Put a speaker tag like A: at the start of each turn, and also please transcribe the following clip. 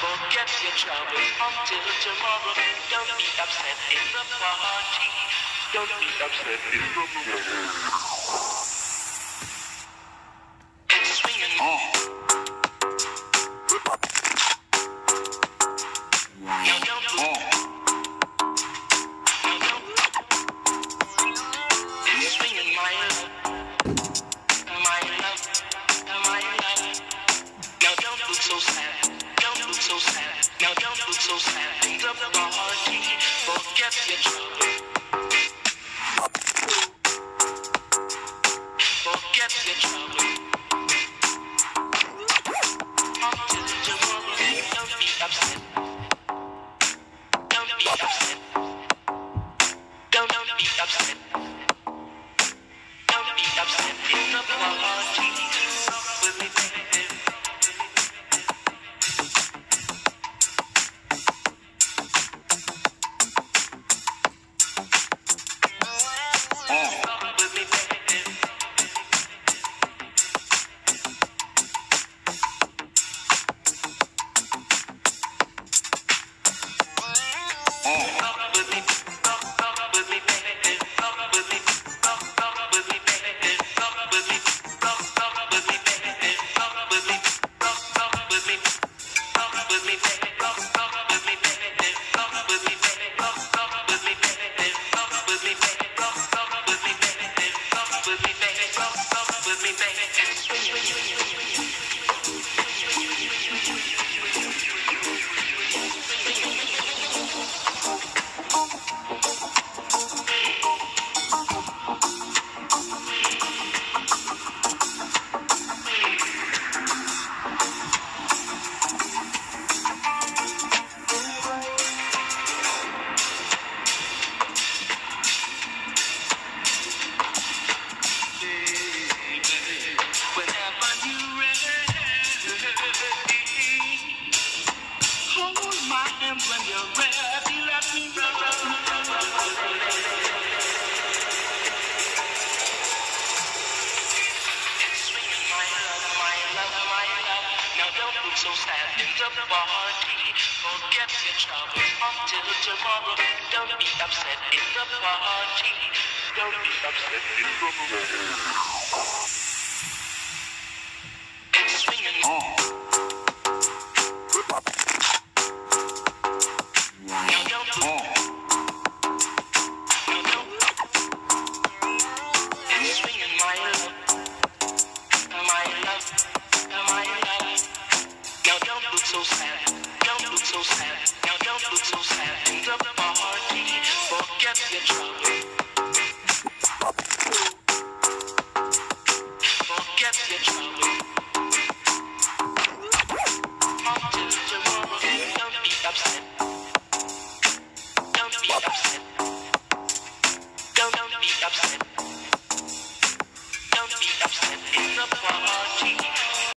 A: Forget your troubles until tomorrow. Don't be upset, it's a party. Don't be upset, it's a party. Forget your trouble. Oh. When you're so in the party. Forget your troubles until tomorrow. Don't be upset in the party. Don't be upset in the party. get